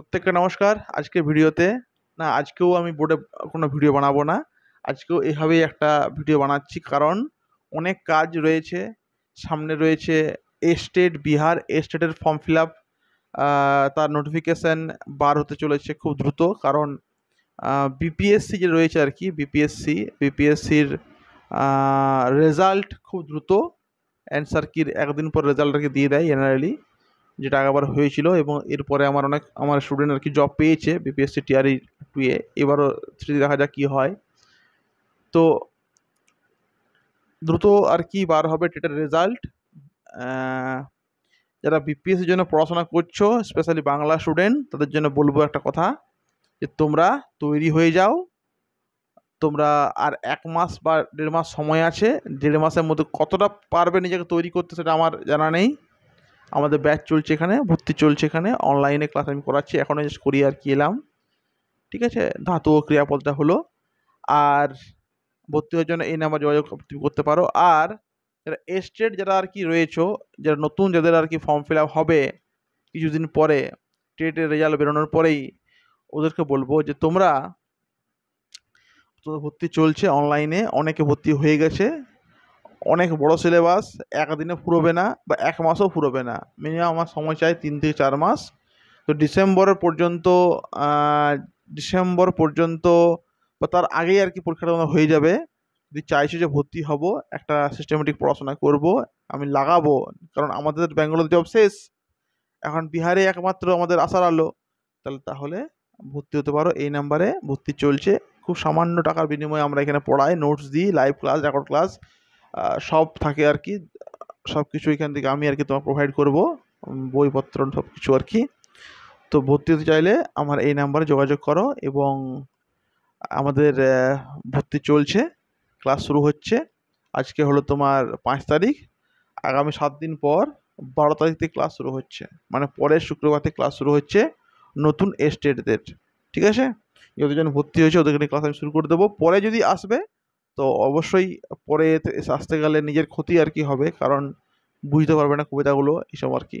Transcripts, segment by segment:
প্রত্যেককে নমস্কার। আজকে ভিডিওতে, না, আজকেও আমি বোর্ডে কোনো ভিডিও বানাবো না। আজকেও এভাবেই একটা ভিডিও বানাচ্ছি, কারণ অনেক কাজ রয়েছে। সামনে রয়েছে এস্টেট বিহার। এস্টেটের ফর্ম ফিল আপ তার নোটিফিকেশান বার হতে চলেছে খুব দ্রুত, কারণ বিপিএসসি যে রয়েছে আর কি বিপিএসসি বিপিএসসির রেজাল্ট খুব দ্রুত। অ্যান্সার কি একদিন পর রেজাল্ট আর কি দিয়ে দেয় জেনারেলি যেটা আগেবার হয়েছিল এবং এরপরে আমার অনেক, আমার স্টুডেন্ট আর কি জব পেয়েছে বিপিএসসি টিআরই টুয়ে এবারও থ্রি দেখা যাক কী হয়। তো দ্রুত আর কি বার হবে টেটের রেজাল্ট যারা বিপিএসসির জন্য পড়াশোনা করছ স্পেশালি বাংলা স্টুডেন্ট তাদের জন্য বলব একটা কথা যে তোমরা তৈরি হয়ে যাও। তোমরা আর এক মাস বা দেড় মাস সময় আছে, দেড় মাসের মধ্যে কতটা পারবে নিজেকে তৈরি করতে সেটা আমার জানা নেই। আমাদের ব্যাচ চলছে এখানে, ভর্তি চলছে এখানে অনলাইনে ক্লাস আমি করাচ্ছি এখনও জাস্ট করি আর কি এলাম, ঠিক আছে? ধাতু ক্রিয়াপদটা হলো, আর ভর্তি হওয়ার জন্য এই নাম্বার যোগাযোগ তুমি করতে পারো, আর যারা এস্টেট যারা আর কি রয়েছো, যারা নতুন যাদের আর কি ফর্ম ফিল আপ হবে কিছুদিন পরে টেটের রেজাল্ট বেরোনোর পরেই, ওদেরকে বলব যে তোমরা, তোদের ভর্তি চলছে অনলাইনে অনেকে ভর্তি হয়ে গেছে অনেক বড় সিলেবাস একদিনে ফুরোবে না বা এক মাসও ফুরোবে না। মিনিমাম আমার সময় চাই তিন থেকে চার মাস। তো ডিসেম্বরের পর্যন্ত ডিসেম্বর পর্যন্ত বা তার আগেই আর কি পরীক্ষাটা হয়ে যাবে। যদি চাইছো যে ভর্তি হব, একটা সিস্টেমেটিক পড়াশোনা করব, আমি লাগাবো। কারণ আমাদের ব্যাঙ্গালোর জব শেষ। এখন বিহারে একমাত্র আমাদের আশার আলো। তাহলে তাহলে ভর্তি হতে পারো। এই নাম্বারে ভর্তি চলছে। খুব সামান্য টাকার বিনিময়ে আমরা এখানে পড়াই নোটস দিই লাইভ ক্লাস রেকর্ড ক্লাস সব থাকে আর কি সব কিছু এখান থেকে আমি আর কি তোমার প্রোভাইড করব বইপত্র সব কিছু আর কি। তো ভর্তি হতে চাইলে আমার এই নাম্বারে যোগাযোগ করো এবং আমাদের ভর্তি চলছে ক্লাস শুরু হচ্ছে। আজকে হলো তোমার পাঁচ তারিখ, আগামী সাত দিন পর বারো তারিখ থেকে ক্লাস শুরু হচ্ছে। মানে পরের শুক্রবার থেকে ক্লাস শুরু হচ্ছে নতুন এস্টেটদের ঠিক আছে? যাদের জন্য ভর্তি হয়েছে ওদেরকে ক্লাস আমি শুরু করে দেবো। পরে যদি আসবে তো অবশ্যই পরে আসতে গেলে নিজের ক্ষতি আর কি হবে, কারণ বুঝতে পারবে না কবিতাগুলো এইসব আর কি।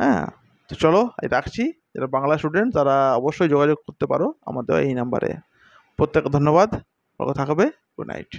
হ্যাঁ তো চলো রাখছি। যারা বাংলা স্টুডেন্ট তারা অবশ্যই যোগাযোগ করতে পারো আমাদের এই নাম্বারে প্রত্যেক ধন্যবাদ। ভালো থাকবে। Good night